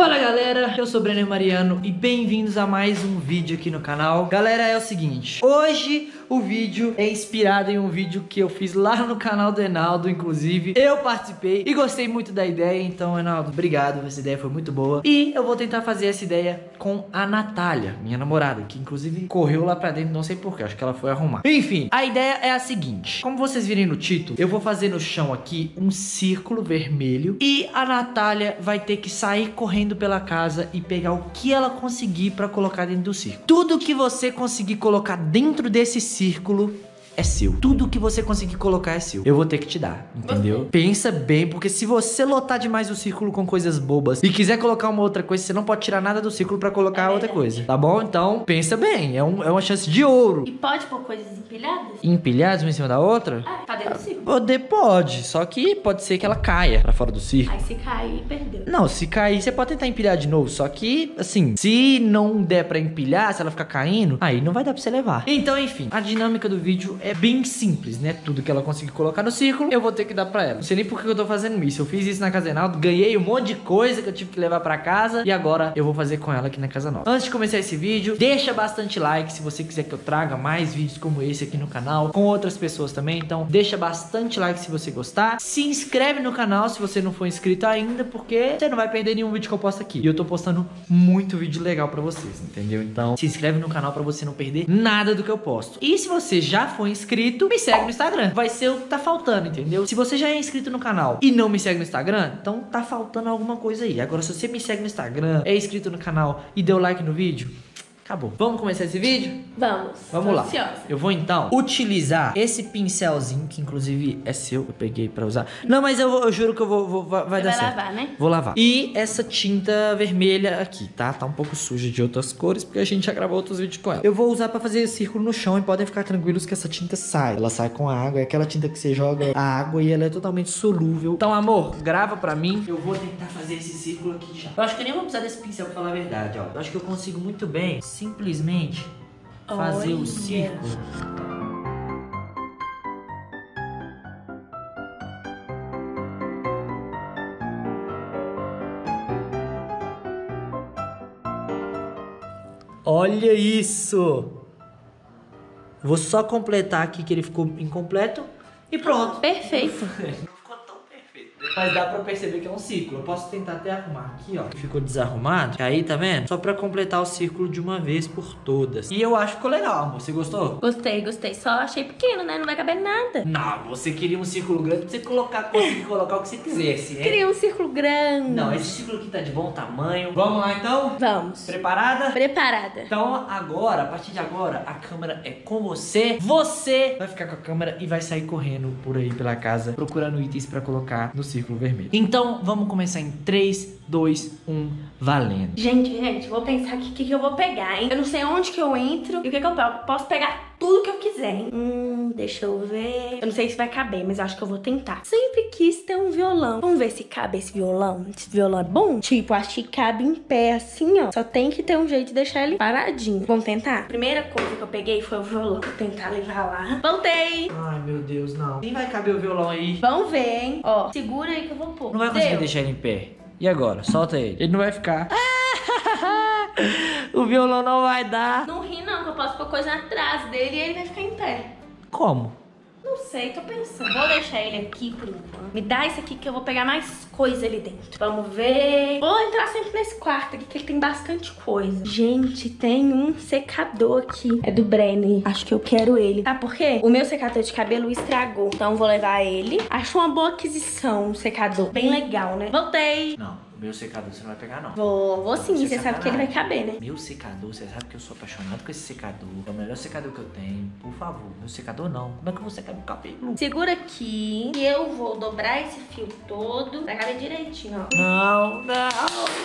Fala galera, eu sou Brenner Mariano e bem-vindos a mais um vídeo aqui no canal. Galera, é o seguinte, hoje o vídeo é inspirado em um vídeo que eu fiz lá no canal do Enaldo, inclusive. Eu participei e gostei muito da ideia, então Enaldo, obrigado, essa ideia foi muito boa. E eu vou tentar fazer essa ideia com a Natália, minha namorada, que inclusive correu lá pra dentro, não sei porquê, acho que ela foi arrumar. Enfim, a ideia é a seguinte, como vocês virem no título, eu vou fazer no chão aqui um círculo vermelho E a Natália vai ter que sair correndo pela casa e pegar o que ela conseguir pra colocar dentro do círculo. Tudo que você conseguir colocar dentro desse círculo é seu. Tudo que você conseguir colocar é seu. Eu vou ter que te dar, entendeu? Pensa bem, porque se você lotar demais o círculo com coisas bobas e quiser colocar uma outra coisa, você não pode tirar nada do círculo pra colocar É outra coisa. Tá bom? Então, pensa bem. É, um- é uma chance de ouro. E pode pôr coisas empilhadas? Empilhadas uma em cima da outra? Ah, tá dentro do círculo. Poder pode, só que pode ser que ela caia pra fora do círculo. Aí se cair, perdeu. Não, se cair, você pode tentar empilhar de novo. Só que, assim, se não der pra empilhar, se ela ficar caindo, aí não vai dar pra você levar. Então, enfim, a dinâmica do vídeo é bem simples, né? Tudo que ela conseguir colocar no círculo, eu vou ter que dar pra ela. Não sei nem por que eu tô fazendo isso. Eu fiz isso na casa do Reinaldo, ganhei um monte de coisa que eu tive que levar pra casa. E agora eu vou fazer com ela aqui na casa nova. Antes de começar esse vídeo, deixa bastante like se você quiser que eu traga mais vídeos como esse aqui no canal, com outras pessoas também. Então, deixa bastante like se você gostar. Se inscreve no canal se você não for inscrito ainda, porque você não vai perder nenhum vídeo que eu posto aqui. E eu tô postando muito vídeo legal pra vocês, entendeu? Então, se inscreve no canal pra você não perder nada do que eu posto. E se você já for inscrito, me segue no Instagram. Vai ser o que tá faltando, entendeu? Se você já é inscrito no canal e não me segue no Instagram, então tá faltando alguma coisa aí. Agora, se você me segue no Instagram, é inscrito no canal e deu like no vídeo, acabou. Vamos começar esse vídeo? Vamos. Vamos lá. Ansiosa. Eu vou então utilizar esse pincelzinho, que inclusive é seu, eu peguei pra usar. Não, mas eu, vou- eu juro que eu vou, vou- vai, vai Você dar vai certo. lavar, né? Vou lavar. E essa tinta vermelha aqui, tá? Tá um pouco suja de outras cores, porque a gente já gravou outros vídeos com ela. Eu vou usar pra fazer círculo no chão e podem ficar tranquilos que essa tinta sai. Ela sai com a água, é aquela tinta que você joga a água e ela é totalmente solúvel. Então, amor, grava pra mim. Eu vou tentar fazer esse círculo aqui já. Eu acho que eu nem vou precisar desse pincel pra falar a verdade, ó. Eu acho que eu consigo muito bem, simplesmente, fazer o Olha. círculo. Olha isso! Vou só completar aqui que ele ficou incompleto e pronto. Perfeito. Não ficou tão perfeito. Mas dá pra perceber que é um círculo. Eu posso tentar até arrumar aqui, ó. Ficou desarrumado. Aí, tá vendo? Só pra completar o círculo de uma vez por todas. E eu acho que ficou legal, amor. Você gostou? Gostei, gostei. Só achei pequeno, né? Não vai caber nada. Não, você queria um círculo grande pra você colocar, conseguir colocar o que você quisesse, né? Queria um círculo grande. Não, esse círculo aqui tá de bom tamanho. Vamos lá então? Vamos. Preparada? Preparada. Então agora, a partir de agora, a câmera é com você. Você vai ficar com a câmera e vai sair correndo por aí pela casa, procurando itens pra colocar no círculo vermelho. Então vamos começar em 3, 2, 1, valendo. Gente, gente, vou pensar aqui o que, que eu vou pegar, hein? Eu não sei onde que eu entro e o que, que eu pego. Posso pegar tudo que eu quiser, hein? Hum, deixa eu ver. Eu não sei se vai caber, mas acho que eu vou tentar. Sempre quis ter um violão. Vamos ver se cabe esse violão. Esse violão é bom? Tipo, acho que cabe em pé assim, ó. Só tem que ter um jeito de deixar ele paradinho. Vamos tentar? Primeira coisa que eu peguei foi o violão. Vou tentar levar lá. Voltei! Ai meu Deus, não. Nem vai caber o violão aí. Vamos ver, hein? Ó, segura aí que eu vou pôr. Não vai conseguir Deu. deixar ele em pé. E agora? Solta ele. Ele não vai ficar. o violão não vai dar. Não ri não, que eu posso pôr coisa atrás dele e ele vai ficar em pé. Como? Não sei, tô pensando. Vou deixar ele aqui por enquanto. Me dá isso aqui que eu vou pegar mais coisa ali dentro. Vamos ver. Vou entrar sempre nesse quarto aqui que ele tem bastante coisa. Gente, tem um secador aqui. É do Brenner. Acho que eu quero ele. Sabe por quê? O meu secador de cabelo estragou. Então vou levar ele. Acho uma boa aquisição um secador. Bem legal, né? Voltei. Não, meu secador você não vai pegar, não. Vou, vou sim. Você sabe que ele vai caber, né? Meu secador, você sabe que eu sou apaixonado com esse secador. É o melhor secador que eu tenho. Por favor, meu secador não. Como é que eu vou secar meu cabelo? Segura aqui. E eu vou dobrar esse fio todo pra caber direitinho, ó. Não, não,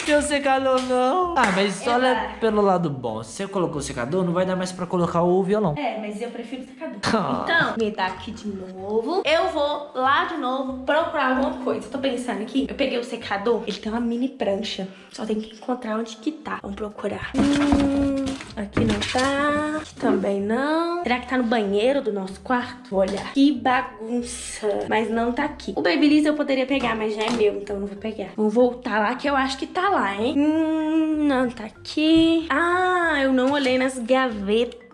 meu secador não. Ah, mas É olha pelo lado bom. Se você colocou o secador, não vai dar mais pra colocar o violão. É, mas eu prefiro secador. Ah. Então, me dá aqui de novo. Eu vou lá de novo procurar alguma coisa. Eu tô pensando aqui. Eu peguei o secador. Ele tem uma mini prancha. Só tem que encontrar onde que tá. Vamos procurar. Hum, aqui não tá. Aqui também não. Será que tá no banheiro do nosso quarto? Vou olhar. Que bagunça. Mas não tá aqui. O Babyliss eu poderia pegar, mas já é meu, então não vou pegar. Vamos voltar lá que eu acho que tá lá, hein? Hum, não tá aqui. Ah, eu não olhei nas gavetas.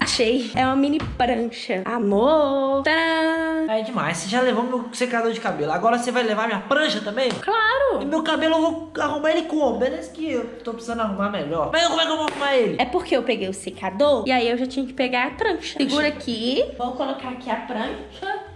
Achei. É uma mini prancha. Amor. Tadã. É demais. Você já levou meu secador de cabelo. Agora você vai levar minha prancha também? E Claro. meu cabelo eu vou arrumar ele como? Beleza que eu tô precisando arrumar melhor. Mas como é que eu vou arrumar ele? É porque eu peguei o secador e aí eu já tinha que pegar a prancha. Segura aqui. Vou colocar aqui a prancha.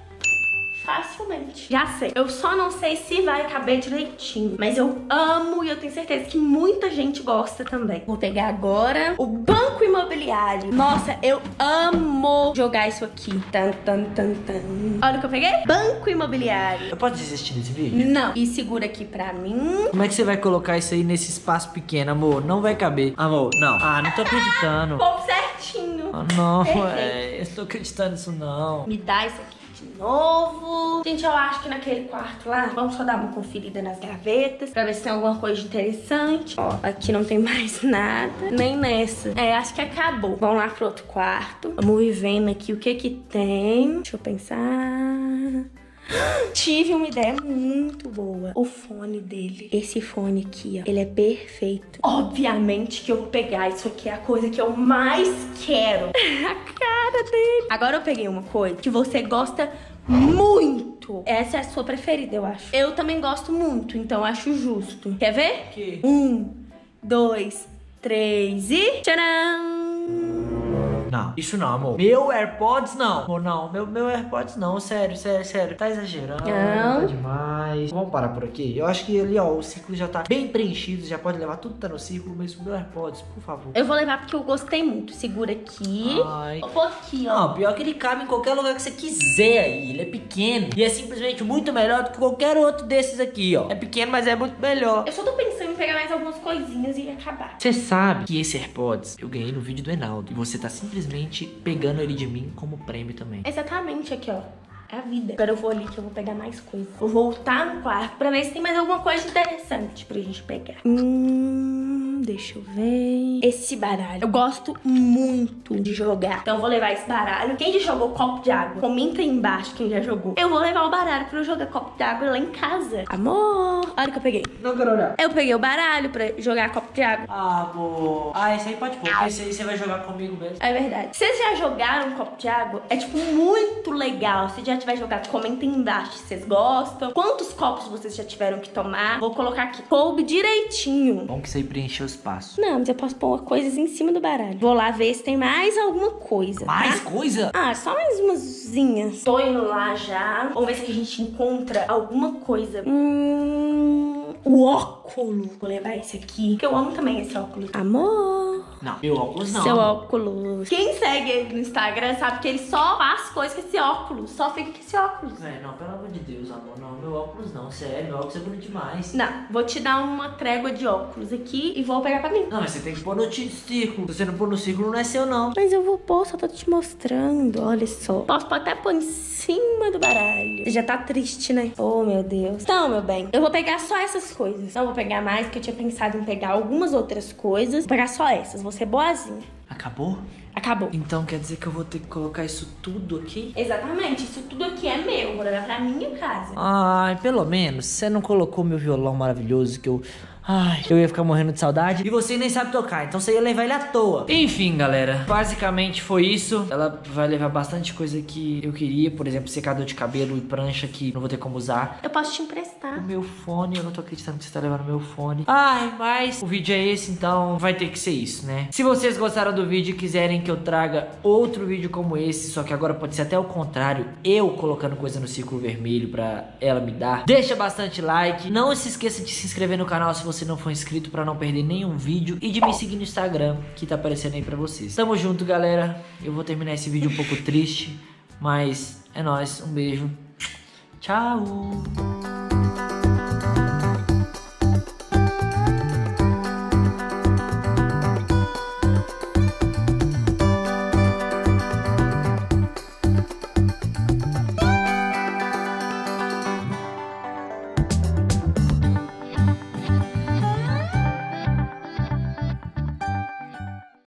Facilmente. Já sei. Eu só não sei se vai caber direitinho. Mas eu amo e eu tenho certeza que muita gente gosta também. Vou pegar agora o banco imobiliário. Nossa, eu amo jogar isso aqui. Tan, tan, tan, tan. Olha o que eu peguei. Banco imobiliário. Eu posso desistir desse vídeo? Não. E segura aqui pra mim. Como é que você vai colocar isso aí nesse espaço pequeno, amor? Não vai caber. Amor, não. Ah, não tô acreditando. Ficou certinho. Ah, não, é. Eu não tô acreditando nisso, não. Me dá isso aqui de novo. Gente, eu acho que naquele quarto lá, vamos só dar uma conferida nas gavetas pra ver se tem alguma coisa interessante. Ó, aqui não tem mais nada, nem nessa. É, acho que acabou. Vamos lá pro outro quarto. Vamos ir vendo aqui o que que tem. Deixa eu pensar. Tive uma ideia muito boa. O fone dele. Esse fone aqui, ó. Ele é perfeito. Obviamente que eu vou pegar. Isso aqui é a coisa que eu mais quero. a cara dele. Agora eu peguei uma coisa que você gosta muito. Essa é a sua preferida, eu acho. Eu também gosto muito, então acho justo. Quer ver? Que? Um, dois, três e. Tcharam! Não, isso não, amor. Meu AirPods não. Amor, não. Meu, meu AirPods não. Sério, sério, sério. Tá exagerando. Não. Tá demais. Vamos parar por aqui. Eu acho que ali, ó, o círculo já tá bem preenchido. Já pode levar tudo que tá no círculo. Mas o meu AirPods, por favor. Eu vou levar porque eu gostei muito. Segura aqui. Ai. Vou aqui, ó. Não, pior que ele cabe em qualquer lugar que você quiser aí. Ele é pequeno. E é simplesmente muito melhor do que qualquer outro desses aqui, ó. É pequeno, mas é muito melhor. Eu só tô pensando pegar mais algumas coisinhas e acabar. Você sabe que esse AirPods eu ganhei no vídeo do Enaldo. E você tá simplesmente pegando ele de mim como prêmio também. Exatamente aqui, ó. É a vida. Agora eu vou ali que eu vou pegar mais coisa. Vou voltar no quarto pra ver se tem mais alguma coisa interessante pra gente pegar. Hum, deixa eu ver. Esse baralho. Eu gosto muito de jogar. Então eu vou levar esse baralho. Quem já jogou copo de água? Comenta aí embaixo quem já jogou. Eu vou levar o baralho pra eu jogar copo de água lá em casa. Amor, olha o que eu peguei. Não quero olhar. Eu peguei o baralho pra jogar copo de água. Ah, amor. Ah, esse aí pode pôr. porque Esse aí você vai jogar comigo mesmo. É verdade. Vocês já jogaram copo de água? É tipo muito legal. Se já tiver jogado, comentem embaixo se vocês gostam. Quantos copos vocês já tiveram que tomar? Vou colocar aqui. Coube direitinho. Bom que isso aí preencheu o espaço. Não, mas eu posso pôr coisas em cima do baralho. Vou lá ver se tem mais alguma coisa. Mais tá? coisa? Ah, só mais umasinhas. Tô indo lá já. Vamos ver se a gente encontra alguma coisa. Hum. O óculos. Vou levar esse aqui. Porque eu amo também esse óculos. Amor. Não, meu óculos não. Seu óculos. Quem segue ele no Instagram sabe que ele só faz coisas com esse óculos. Só fica com esse óculos. Véi, não, pelo amor de Deus, amor. Não, meu óculos não. Sério, meu óculos é bonito demais. Não, vou te dar uma trégua de óculos aqui e vou pegar pra mim. Não, mas você tem que pôr no círculo. Se você não pôr no círculo, não é seu, não. Mas eu vou pôr, só tô te mostrando. Olha só. Posso até pôr em cima do baralho. Você já tá triste, né? Oh, meu Deus. Então, meu bem, eu vou pegar só essas coisas. Não vou pegar mais, porque eu tinha pensado em pegar algumas outras coisas. Vou pegar só essas. Vou ser boazinha. Acabou? Acabou. Então quer dizer que eu vou ter que colocar isso tudo aqui? Exatamente, isso tudo aqui é meu. Vou levar pra minha casa. Ai, pelo menos você não colocou meu violão maravilhoso que eu. Ai, eu ia ficar morrendo de saudade. E você nem sabe tocar, então você ia levar ele à toa. Enfim, galera, basicamente foi isso. Ela vai levar bastante coisa que eu queria, por exemplo, secador de cabelo e prancha que não vou ter como usar. Eu posso te O emprestar. meu fone, eu não tô acreditando que você tá levando meu fone. Ai, mas o vídeo é esse, então vai ter que ser isso, né? Se vocês gostaram do vídeo e quiserem que eu traga outro vídeo como esse, só que agora pode ser até o contrário, eu colocando coisa no círculo vermelho pra ela me dar, deixa bastante like. Não se esqueça de se inscrever no canal se você não for inscrito pra não perder nenhum vídeo e de me seguir no Instagram, que tá aparecendo aí pra vocês. Tamo junto, galera. Eu vou terminar esse vídeo um pouco triste, mas é nóis. Um beijo. Tchau.